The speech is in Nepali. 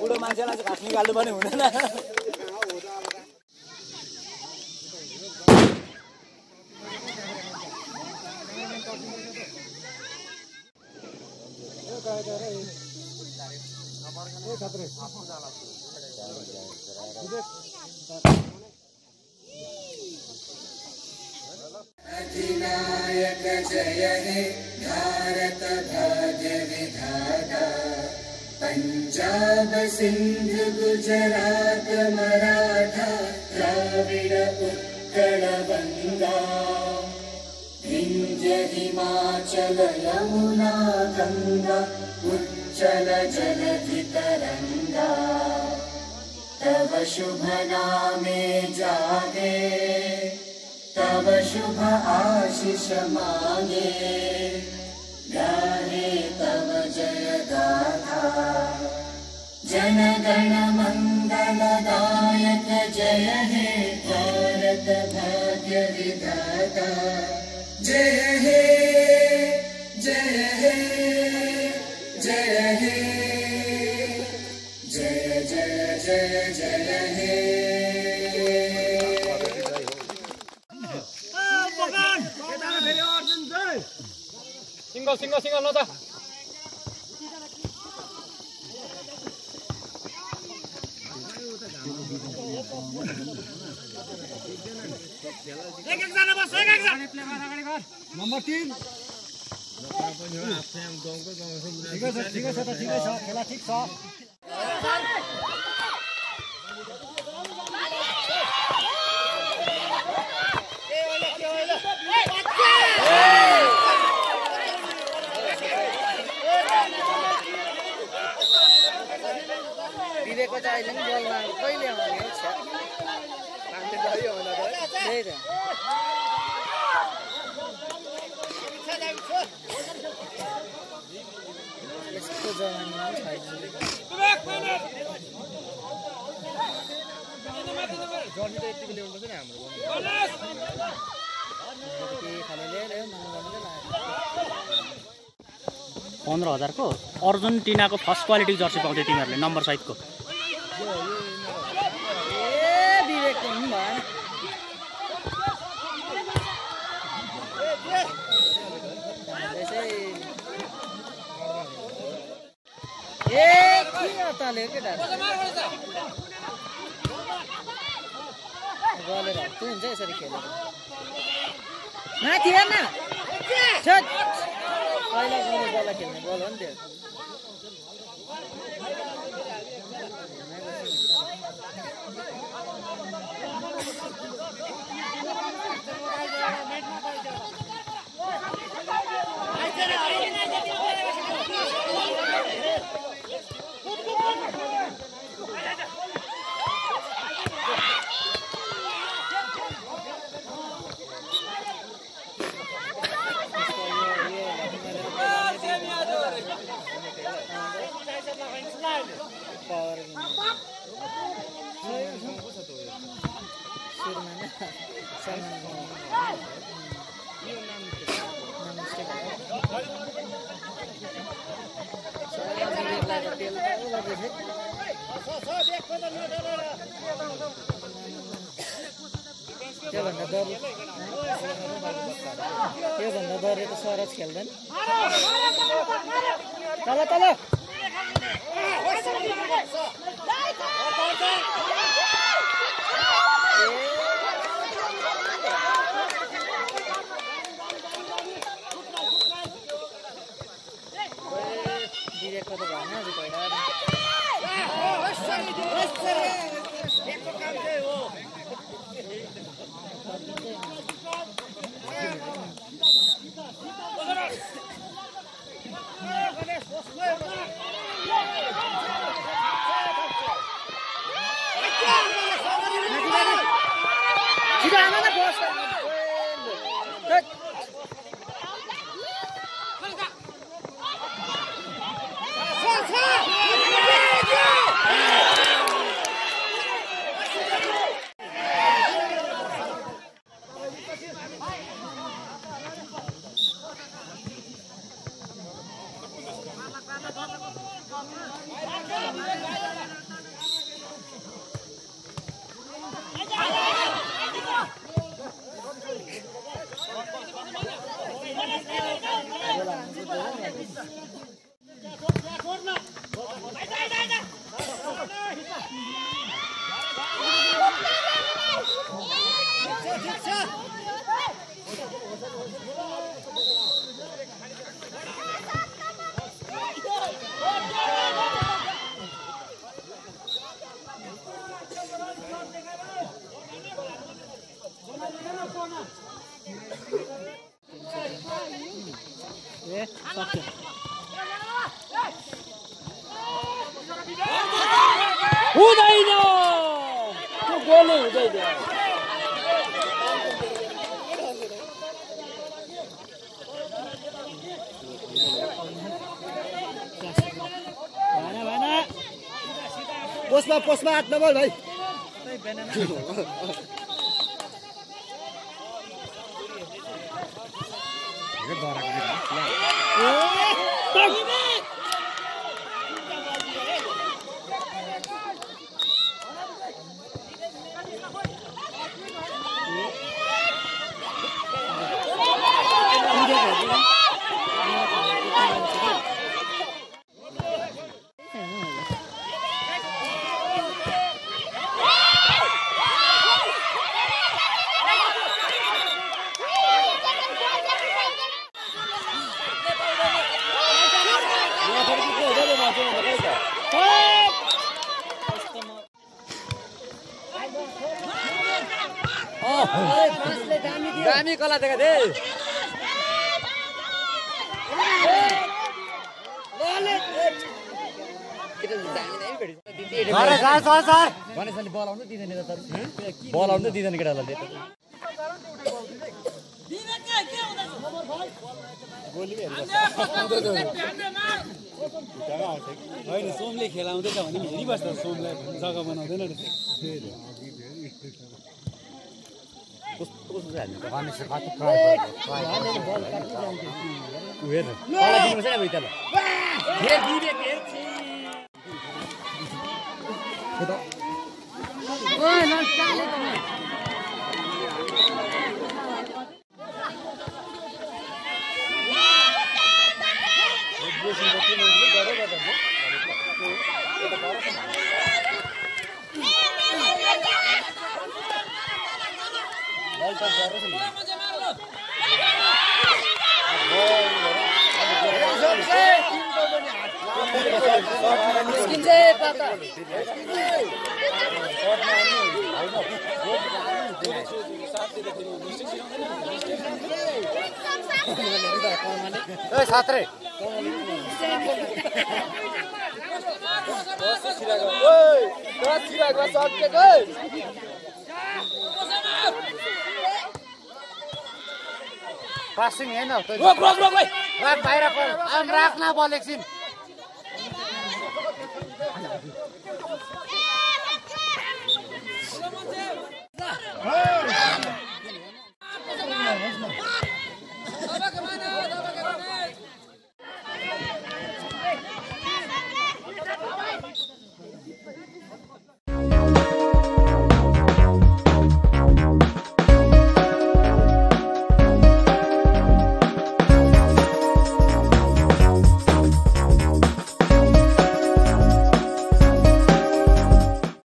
बुढो मान्छेलाई चाहिँ घाँस निकाल्नु पनि हुँदैन अधिनायक जय हे भारत भाग्य विधाता पञ्जाब सिन्ध गुजरात मराठा द्राविड उत्कल गङ्गा विन्ध्य हिमाचल यमुना गङ्गा उच्चल जलधि तरङ्गा शुभ नामे जागे तव शुभ आशिष मागे। गाहे तव जय गाथा जनगण जय हे जय जय हे सिङ्गल सिङ्गल सिङ्गल नम्बर तिन। ठिकै छ ठिकै छ त ठिकै छ खेला ठिक छ पन्ध्र हजारको? अर्जेन्टिनाको फर्स्ट क्वालिटी जर्सी पाउँथ्यो तिमीहरूले नम्बर सहितको ए विवेकको पनि भएन हामीले चाहिँ ए अत्ताल्यो केटाहरू गलेर हत्तु हुन्छ यसरी खेलेर माथि हेर्न। पहिला बल खेल्ने बल हो नि त्यो त्योभन्दा डरे त सरज खेल्दैन तल तल विवेकको त भएन अझै पहिला छिटो आमा न बस सक्यो हुँदैन त्यो गोलै हुँदैन पोस्टमा पोस्टमा हात नबोल भाइ क्या डराएको दामी कला देखा दे बोलाउनु दिँदैन त बोलाउनु दिँदैन केटालाई होइन सोमले खेलाउँदैछ भने हेरिबस्छ सोमलाई जग्गा बनाउँदैन kami sekat Wah, dia dia dia. साथरे दस छिराको दस छिराको सक्यो भाइ राख बाहिर पर आम राख न बल एकछिन Oh!